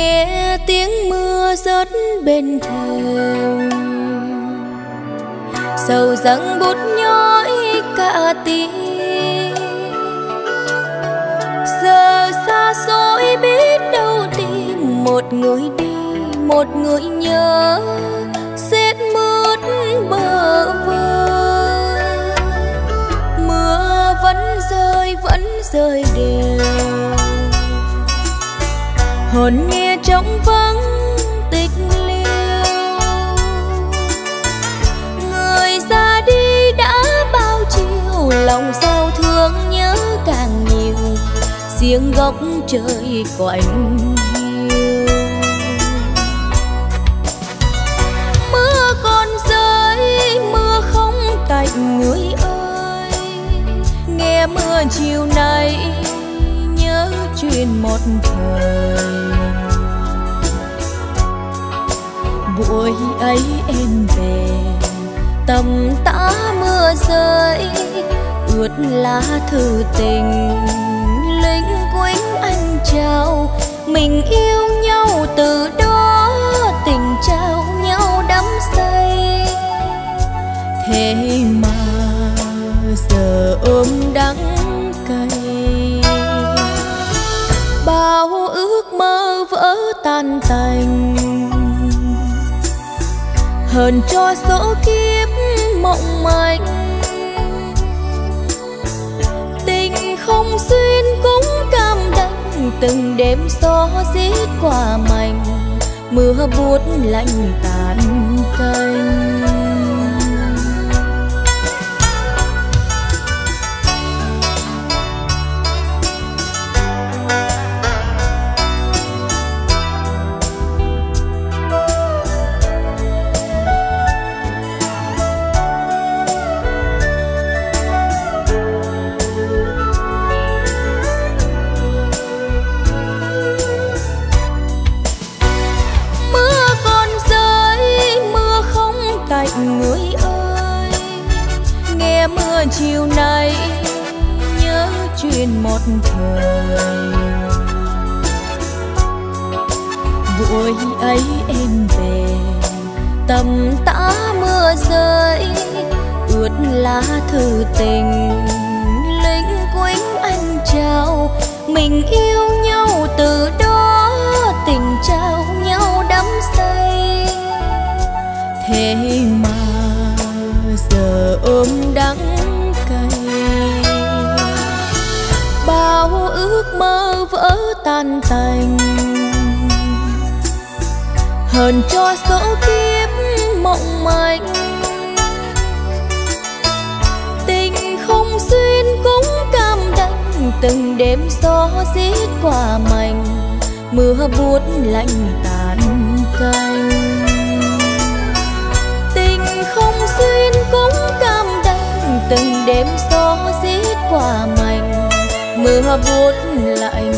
nghe tiếng mưa rơi bên thềm. Sầu răng bút nhói cả tim. Giờ xa xôi biết đâu tìm một người đi, một người nhớ. Xét mướt bờ vơ. Mưa vẫn rơi vẫn rơi đều. Hồn nghe trong vắng tịch liêu. Người ra đi đã bao chiều, lòng sao thương nhớ càng nhiều. Riêng góc trời quạnh hiu mưa còn rơi, mưa không tạnh người ơi. Nghe mưa chiều nay, nhớ chuyện một thời. Buổi ấy em về. Tầm tã mưa rơi, ướt lá thư tình. Linh quýnh anh chào, mình yêu nhau từ đó tình trao nhau đắm say. Thế mà giờ ôm đắng cay. Bao ước mơ vỡ tan tành hờn cho số kiếp mộng manh. Tình không xuyên cũng cam đành từng đêm gió rít qua mảnh mưa buốt lạnh tàn canh lạnh người ơi. Nghe mưa chiều nay, nhớ chuyện một thời. Buổi ấy em về, tầm tã mưa rơi, ướt lá thư tình. Linh quýnh anh chào, mình yêu tan tành hờn cho số kiếp mộng manh tình không xuyên cũng cam đành từng đêm gió rít qua mành mưa buốt lạnh tàn canh tình không xuyên cũng cam đành từng đêm gió rít qua mành mưa buốt lạnh